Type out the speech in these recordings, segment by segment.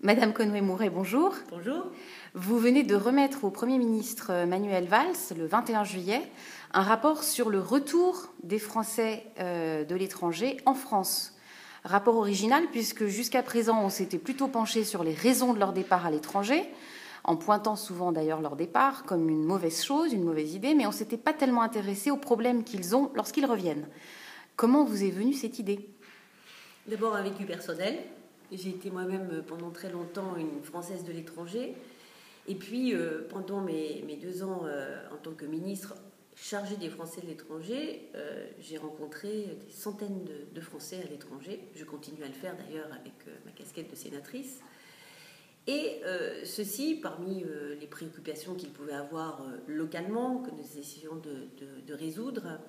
Madame Conway-Mouret, bonjour. Bonjour. Vous venez de remettre au Premier ministre Manuel Valls, le 21 juillet, un rapport sur le retour des Français euh, de l'étranger en France. Rapport original puisque jusqu'à présent on s'était plutôt penché sur les raisons de leur départ à l'étranger, en pointant souvent d'ailleurs leur départ comme une mauvaise chose, une mauvaise idée, mais on ne s'était pas tellement intéressé aux problèmes qu'ils ont lorsqu'ils reviennent. Comment vous est venue cette idée? D'abord un vécu personnel, j'ai été moi-même euh, pendant très longtemps une Française de l'étranger. Et puis, euh, pendant mes, deux ans euh, en tant que ministre chargée des Français de l'étranger, j'ai rencontré des centaines de, Français à l'étranger. Je continue à le faire d'ailleurs avec ma casquette de sénatrice. Et ceci, parmi les préoccupations qu'ils pouvaient avoir localement, que nous essayons de résoudre,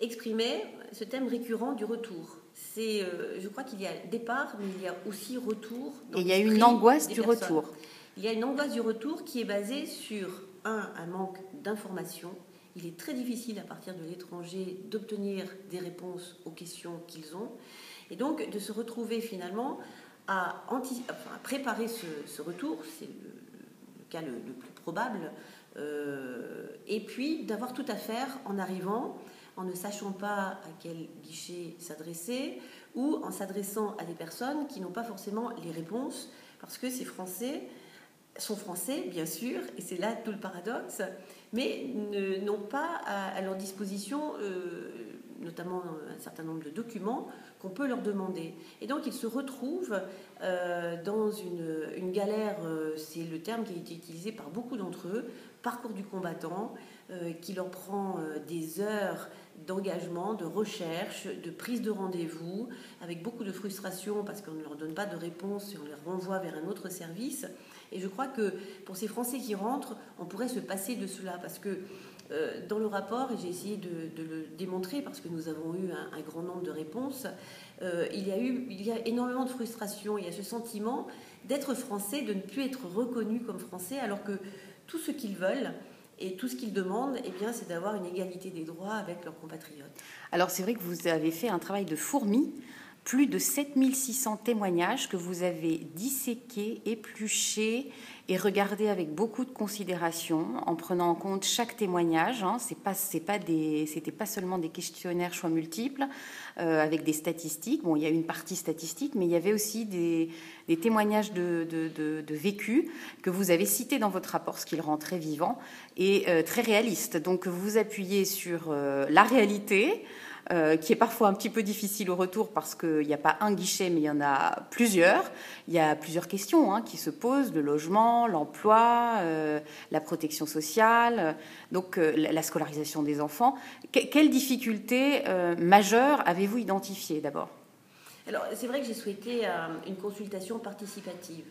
exprimait ce thème récurrent du retour c'est, euh, je crois qu'il y a départ, mais il y a aussi retour. Et il y a une angoisse du retour. Il y a une angoisse du retour qui est basée sur, un, un manque d'information. Il est très difficile à partir de l'étranger d'obtenir des réponses aux questions qu'ils ont. Et donc de se retrouver finalement à, préparer ce, retour, c'est le, cas le, plus probable, euh, et puis d'avoir tout à faire en arrivant en ne sachant pas à quel guichet s'adresser ou en s'adressant à des personnes qui n'ont pas forcément les réponses parce que ces Français sont français, bien sûr, et c'est là tout le paradoxe, mais n'ont pas à, leur disposition euh, notamment un certain nombre de documents qu'on peut leur demander. Et donc ils se retrouvent euh, dans une, galère, euh, c'est le terme qui a été utilisé par beaucoup d'entre eux, parcours du combattant, qui leur prend des heures d'engagement, de recherche, de prise de rendez-vous, avec beaucoup de frustration parce qu'on ne leur donne pas de réponse et on les renvoie vers un autre service. Et je crois que pour ces Français qui rentrent, on pourrait se passer de cela parce que euh, dans le rapport, et j'ai essayé de, le démontrer parce que nous avons eu un, grand nombre de réponses, euh, il, y a eu, il y a énormément de frustration, il y a ce sentiment d'être français, de ne plus être reconnu comme français alors que tout ce qu'ils veulent, et tout ce qu'ils demandent, eh bien, c'est d'avoir une égalité des droits avec leurs compatriotes. Alors c'est vrai que vous avez fait un travail de fourmi, plus de 7600 témoignages que vous avez disséqués, épluchés et regardés avec beaucoup de considération, en prenant en compte chaque témoignage. Hein. C'est pas, pas pas seulement des questionnaires choix multiples euh, avec des statistiques. Bon, il y a une partie statistique, mais il y avait aussi des, témoignages de, de, vécu que vous avez cités dans votre rapport, ce qui le rend très vivant et euh, très réaliste. Donc vous vous appuyez sur euh, la réalité. Euh, qui est parfois un petit peu difficile au retour parce qu'il n'y a pas un guichet, mais il y en a plusieurs. Il y a plusieurs questions hein, qui se posent le logement, l'emploi, euh, la protection sociale, donc euh, la scolarisation des enfants. quelles difficultés majeures avez-vous identifiées d'abord? Alors, c'est vrai que j'ai souhaité une consultation participative.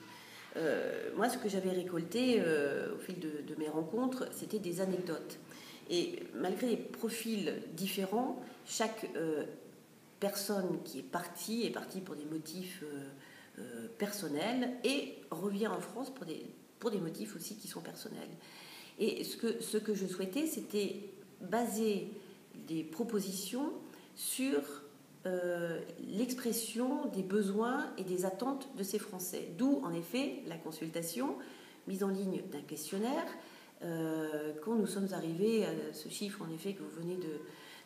moi, ce que j'avais récolté au fil de, de mes rencontres, c'était des anecdotes. Et malgré les profils différents, chaque euh, personne qui est partie est partie pour des motifs euh, euh, personnels et revient en France pour des, pour des motifs aussi qui sont personnels. Et ce que, ce que je souhaitais, c'était baser des propositions sur l'expression des besoins et des attentes de ces Français. D'où, en effet, la consultation mise en ligne d'un questionnaire. Quand nous sommes arrivés à ce chiffre, en effet, que vous venez de,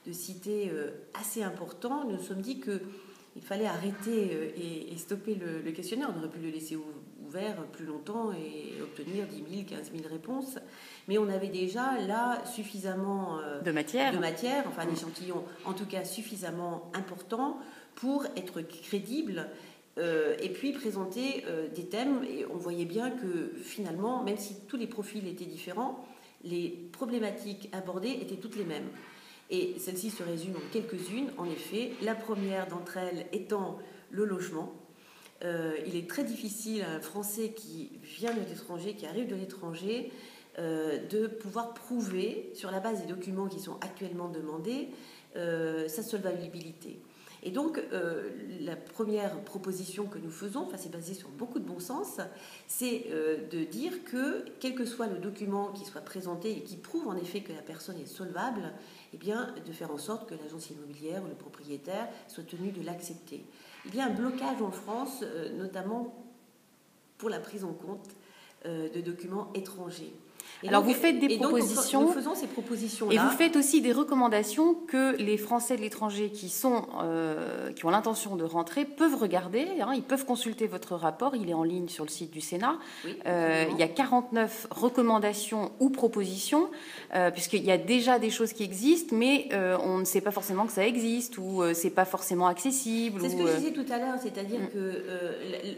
de citer euh, assez important, nous nous sommes dit qu'il fallait arrêter euh, et, stopper le, questionnaire. On aurait pu le laisser ouvert plus longtemps et obtenir 10 000, 15 000 réponses. Mais on avait déjà là suffisamment euh, de matière, de matière enfin un échantillon en tout cas suffisamment important pour être crédible. Et puis présenter des thèmes. Et on voyait bien que finalement, même si tous les profils étaient différents, les problématiques abordées étaient toutes les mêmes. Et celle-ci se résume en quelques-unes, en effet. La première d'entre elles étant le logement. Euh, il est très difficile à un Français qui vient de l'étranger, qui arrive de l'étranger, euh, de pouvoir prouver, sur la base des documents qui sont actuellement demandés, euh, sa solvabilité. Et donc, euh, la première proposition que nous faisons, c'est basé sur beaucoup de bon sens, c'est euh, de dire que, quel que soit le document qui soit présenté et qui prouve en effet que la personne est solvable, eh de faire en sorte que l'agence immobilière ou le propriétaire soit tenu de l'accepter. Il y a un blocage en France, euh, notamment pour la prise en compte de documents étrangers. Alors vous faites des propositions. nous faisons ces propositions-là. Et vous faites aussi des recommandations que les Français de l'étranger qui sont euh, qui ont l'intention de rentrer peuvent regarder. Hein, ils peuvent consulter votre rapport. Il est en ligne sur le site du Sénat. Euh, il y a 49 recommandations ou propositions, euh, puisqu'il y a déjà des choses qui existent, mais on ne sait pas forcément que ça existe ou c'est pas forcément accessible. C'est ce que je disais tout à l'heure, c'est-à-dire mm. que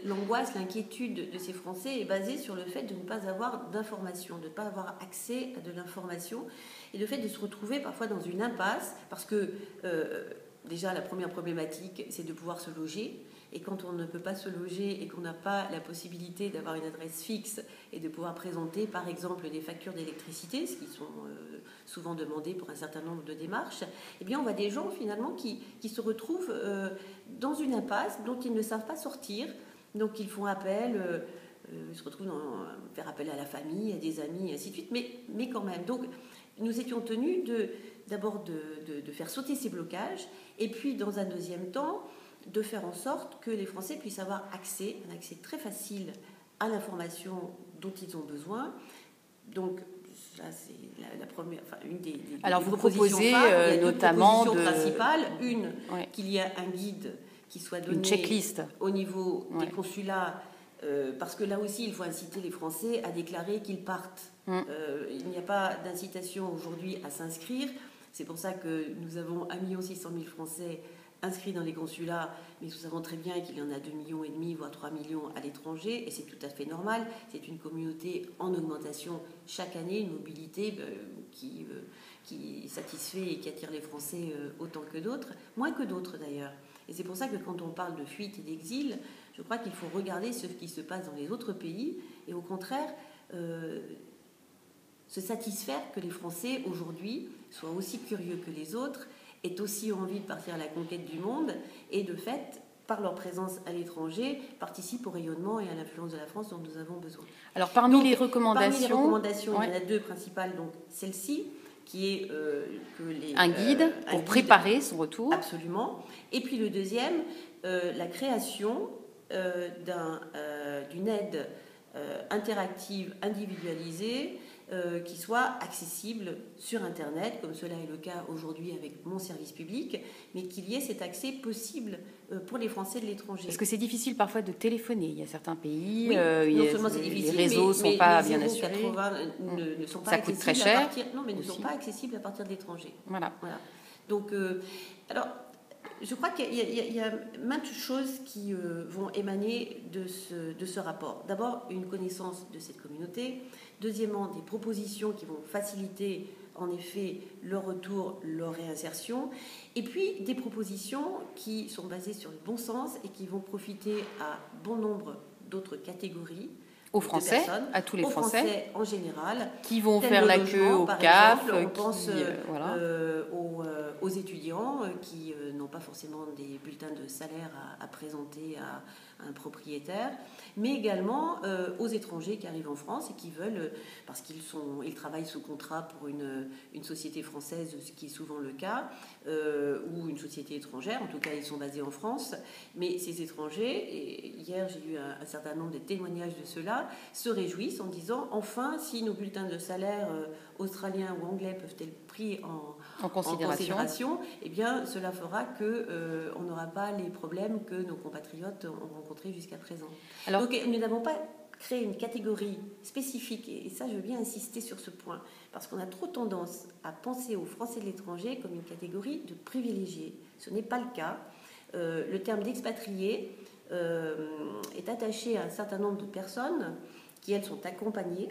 l'angoisse, l'inquiétude de ces Français est basée sur le fait de ne pas avoir d'informations, de pas avoir accès à de l'information. Et le fait de se retrouver parfois dans une impasse parce que euh, déjà la première problématique c'est de pouvoir se loger. Et quand on ne peut pas se loger et qu'on n'a pas la possibilité d'avoir une adresse fixe et de pouvoir présenter par exemple des factures d'électricité, ce qui sont euh, souvent demandées pour un certain nombre de démarches, eh bien on voit des gens finalement qui, qui se retrouvent euh, dans une impasse dont ils ne savent pas sortir, donc ils font appel euh, se retrouvent dans, faire appel à la famille, à des amis, et ainsi de suite, mais, mais quand même. Donc, nous étions tenus de, d'abord de, de, faire sauter ces blocages, et puis, dans un deuxième temps, de faire en sorte que les Français puissent avoir accès, un accès très facile à l'information dont ils ont besoin. Donc, ça, c'est la, première, enfin, une des, Alors, vous proposez euh, notamment de... principales. Une, qu'il y a un guide qui soit donné une checklist. au niveau des consulats euh, parce que là aussi, il faut inciter les Français à déclarer qu'ils partent. Mm. Euh, il n'y a pas d'incitation aujourd'hui à s'inscrire. C'est pour ça que nous avons 1 600 000 Français inscrits dans les consulats, mais nous savons très bien qu'il y en a 2,5 millions et demi, voire 3 millions à l'étranger, et c'est tout à fait normal. C'est une communauté en augmentation chaque année, une mobilité euh, qui, qui satisfait et qui attire les Français autant que d'autres, moins que d'autres d'ailleurs. Et c'est pour ça que quand on parle de fuite et d'exil, je crois qu'il faut regarder ce qui se passe dans les autres pays et au contraire euh, se satisfaire que les Français aujourd'hui soient aussi curieux que les autres, aient aussi envie de partir à la conquête du monde et de fait par leur présence à l'étranger, participent au rayonnement et à l'influence de la France dont nous avons besoin. Alors parmi les recommandations, parmi les recommandations il y en a deux principales, donc celle-ci, qui est euh, que les, un guide euh, pour préparer son retour. Absolument. Et puis le deuxième, la création euh, euh, d'une aide euh, interactive, individualisée, qui soit accessible sur Internet, comme cela est le cas aujourd'hui avec mon service public, mais qu'il y ait cet accès possible pour les Français de l'étranger. Parce que c'est difficile parfois de téléphoner. Il y a certains pays, les réseaux ne sont pas bien assurés. Ne, sont pas Ça coûte très cher. non, mais ne sont pas accessibles à partir de l'étranger. Voilà. voilà. Donc, alors, je crois qu'il y, a maintes choses qui euh, vont émaner de ce, de ce rapport. D'abord, une connaissance de cette communauté. Deuxièmement, des propositions qui vont faciliter en effet leur retour, leur réinsertion. Et puis, des propositions qui sont basées sur le bon sens et qui vont profiter à bon nombre d'autres catégories aux Français, à tous les Français, en général, qui vont faire la queue au CAF. on pense euh, euh, euh, aux, étudiants qui n'ont pas forcément des bulletins de salaire à, présenter à, un propriétaire, mais également aux étrangers qui arrivent en France et qui veulent, parce qu'ils sont, ils travaillent sous contrat pour une, une société française, ce qui est souvent le cas, ou une société étrangère. En tout cas, ils sont basés en France. Mais ces étrangers, et hier j'ai eu un certain nombre de témoignages de cela, se réjouissent en disant enfin, si nos bulletins de salaire euh, australiens ou anglais peuvent être pris en, considération, eh bien, cela fera que euh, on n'aura pas les problèmes que nos compatriotes ont rencontrés jusqu'à présent. Alors, Donc, nous n'avons pas créé une catégorie spécifique, et ça, je veux bien insister sur ce point, parce qu'on a trop tendance à penser aux Français de l'étranger comme une catégorie de privilégiés. Ce n'est pas le cas. Euh, le terme d'expatrié euh, est attaché à un certain nombre de personnes qui, elles, sont accompagnées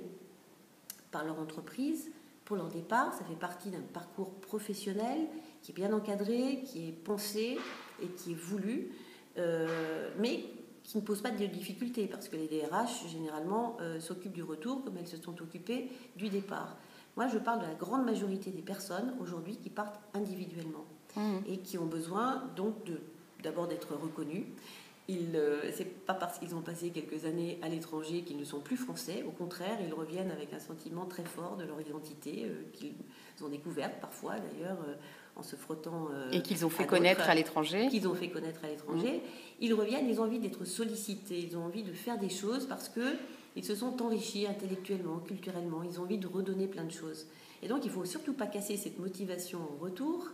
par leur entreprise pour leur départ. Ça fait partie d'un parcours professionnel qui est bien encadré, qui est pensé et qui est voulu, euh, mais qui ne pose pas de difficultés parce que les DRH, généralement, euh, s'occupent du retour comme elles se sont occupées du départ. Moi, je parle de la grande majorité des personnes aujourd'hui qui partent individuellement mmh. et qui ont besoin donc d'abord d'être reconnues euh, c'est pas parce qu'ils ont passé quelques années à l'étranger qu'ils ne sont plus français. Au contraire, ils reviennent avec un sentiment très fort de leur identité euh, qu'ils ont découverte parfois d'ailleurs euh, en se frottant. et qu'ils ont fait connaître à l'étranger. Qu'ils ont fait connaître à l'étranger. Ils reviennent, ils ont envie d'être sollicités, ils ont envie de faire des choses parce que ils se sont enrichis intellectuellement, culturellement, ils ont envie de redonner plein de choses. Et donc il ne faut surtout pas casser cette motivation au retour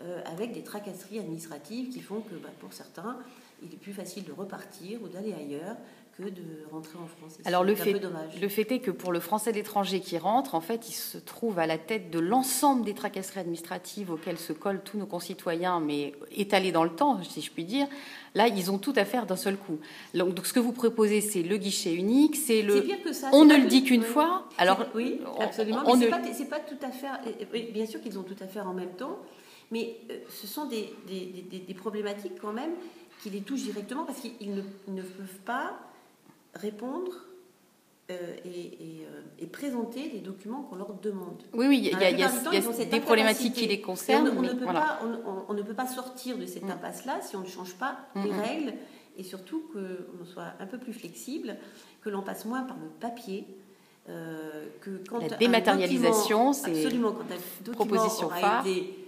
euh, avec des tracasseries administratives qui font que bah, pour certains, il est plus facile de repartir ou d'aller ailleurs que de rentrer en France. Alors le fait, le fait est que pour le Français d'étranger qui rentre, en fait, il se trouve à la tête de l'ensemble des tracasseries administratives auxquelles se collent tous nos concitoyens, mais étalés dans le temps, si je puis dire. Là, ils ont tout à faire d'un seul coup. Donc, ce que vous proposez, c'est le guichet unique, c'est le. Pire que ça, on ne le dit qu'une fois. Alors, oui, absolument. On, mais c'est pas, tout à fait. Bien sûr qu'ils ont tout à faire en même temps, mais euh, ce sont des, des, des, des problématiques quand même qui les touchent directement parce qu'ils ne, ne peuvent pas répondre euh, euh, et, présenter les documents qu'on leur demande. Oui, oui, il y a, y a, des problématiques qui les concernent. On, ne, peut pas, on, ne peut pas sortir de cette impasse-là si on ne change pas les règles et surtout qu'on soit un peu plus flexible, que l'on passe moins par le papier. Euh, que quand La dématérialisation, c'est absolument quand un document proposition été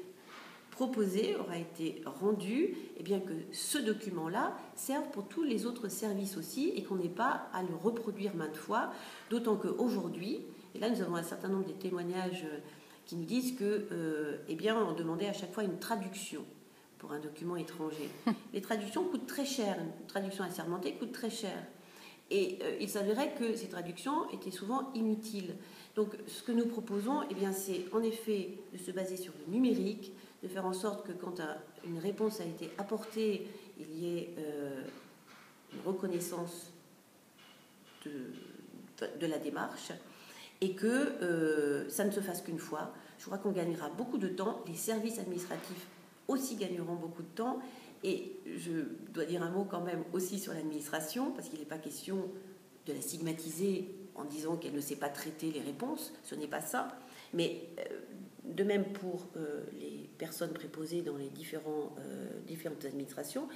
proposé, aura été rendu, et eh bien que ce document-là serve pour tous les autres services aussi et qu'on n'ait pas à le reproduire maintes fois, d'autant qu'aujourd'hui, et là nous avons un certain nombre de témoignages euh, qui nous disent que, euh, eh bien, on demandait à chaque fois une traduction pour un document étranger. Les traductions coûtent très cher, une traduction assermentée coûte très cher. Et euh, il s'avérait que ces traductions étaient souvent inutiles. Donc ce que nous proposons, eh bien, c'est en effet de se baser sur le numérique, de faire en sorte que quand une réponse a été apportée, il y ait euh, une reconnaissance de, la démarche et que euh, ça ne se fasse qu'une fois. Je crois qu'on gagnera beaucoup de temps. Les services administratifs aussi gagneront beaucoup de temps. Et je dois dire un mot quand même aussi sur l'administration, parce qu'il n'est pas question de la stigmatiser en disant qu'elle ne sait pas traiter les réponses. Ce n'est pas ça. Mais euh, de même pour euh, les personnes préposées dans les différents, euh, différentes administrations,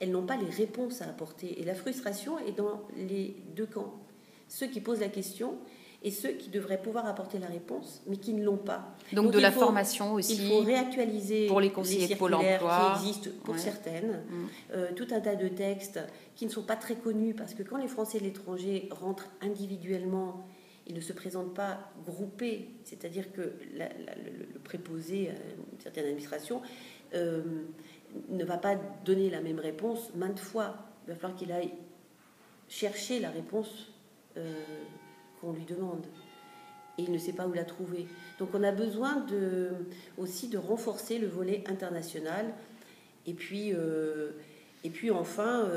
elles n'ont pas les réponses à apporter. Et la frustration est dans les deux camps. Ceux qui posent la question et ceux qui devraient pouvoir apporter la réponse, mais qui ne l'ont pas. Donc, de la formation aussi. Il faut réactualiser pour les conseillers Pôle emploi qui existent pour certaines, mm. euh, tout un tas de textes qui ne sont pas très connus parce que quand les Français de l'étranger rentrent individuellement il ne se présente pas groupé, c'est-à-dire que le, préposé à une certaine administration euh, ne va pas donner la même réponse maintes fois. Il va falloir qu'il aille chercher la réponse euh, qu'on lui demande. Et il ne sait pas où la trouver. Donc on a besoin aussi de renforcer le volet international. Et puis, euh, et puis enfin,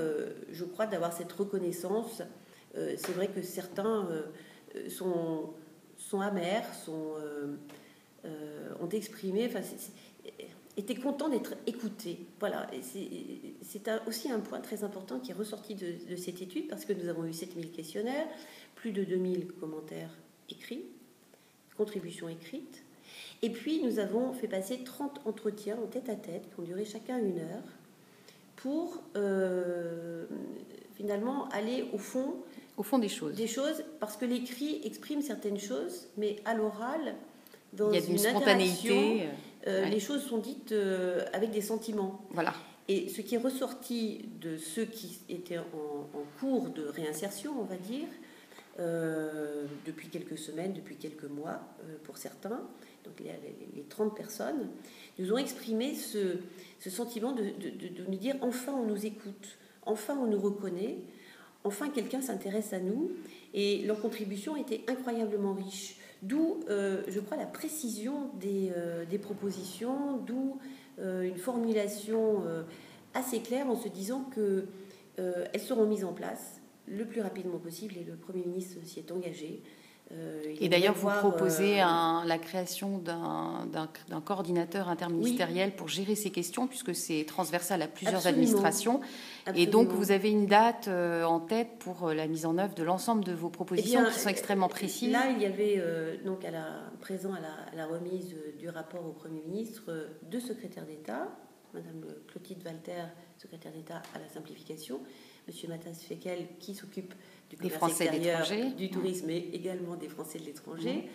je crois d'avoir cette reconnaissance. c'est vrai que certains euh, sont, sont amers, sont, euh, euh, ont exprimé, étaient contents d'être écoutés. Voilà, c'est aussi un point très important qui est ressorti de, cette étude parce que nous avons eu 7000 questionnaires, plus de 2000 commentaires écrits, contributions écrites. Et puis nous avons fait passer 30 entretiens en tête à tête qui ont duré chacun une heure pour finalement aller au fond au fond des choses. Des choses, parce que l'écrit exprime certaines choses, mais à l'oral, dans Il y a une, spontanéité. Euh, les choses sont dites euh, avec des sentiments. Voilà. Et ce qui est ressorti de ceux qui étaient en, cours de réinsertion, on va dire, euh, depuis quelques semaines, depuis quelques mois pour certains, donc les, les, 30 personnes, nous ont exprimé ce, ce sentiment de, de, de, nous dire enfin on nous écoute, enfin on nous reconnaît, enfin quelqu'un s'intéresse à nous et leur contribution était incroyablement riche. D'où, euh, je crois, la précision des, euh, propositions, d'où euh, une formulation assez claire en se disant qu'elles seront mises en place le plus rapidement possible et le Premier ministre s'y est engagé. Euh, et d'ailleurs, vous proposez euh, la création d'un coordinateur interministériel pour gérer ces questions, puisque c'est transversal à plusieurs administrations. Et donc, vous avez une date euh, en tête pour la mise en œuvre de l'ensemble de vos propositions eh qui sont extrêmement précises. Là, il y avait donc à la, présent à la, remise du rapport au Premier ministre deux secrétaires d'État, Madame Clotilde Walter, secrétaire d'État à la simplification, Monsieur Matas Fekel, qui s'occupe des Français de du tourisme, mais également des Français de l'étranger.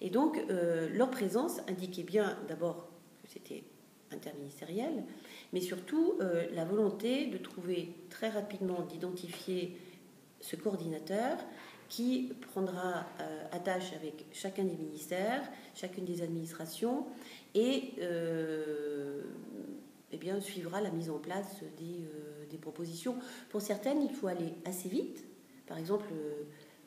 Et donc, euh, leur présence indiquait bien d'abord que c'était interministériel, mais surtout la volonté de trouver très rapidement, d'identifier ce coordinateur qui prendra attache avec chacun des ministères, chacune des administrations, et eh bien, suivra la mise en place des, des, propositions. Pour certaines, il faut aller assez vite. Par exemple,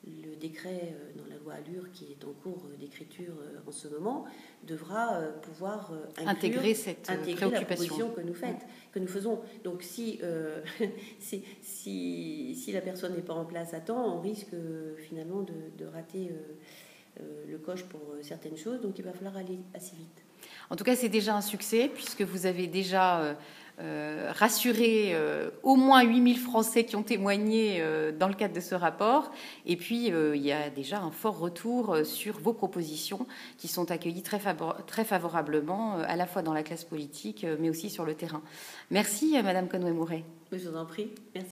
le décret euh, dans la loi Allure qui est en cours d'écriture euh, en ce moment devra euh, pouvoir intégrer cette intégrer la proposition que nous, faites, que nous faisons. Donc si, si, si, si, la personne n'est pas en place à temps, on risque finalement de, de rater le coche pour certaines choses. Donc il va falloir aller assez vite. En tout cas, c'est déjà un succès puisque vous avez déjà euh, rassurer euh, au moins 8000 Français qui ont témoigné euh, dans le cadre de ce rapport. Et puis, il y a déjà un fort retour sur vos propositions qui sont accueillies très, très favorablement, à la fois dans la classe politique, mais aussi sur le terrain. Merci, Madame Conway-Mouret. Je vous en prie. Merci.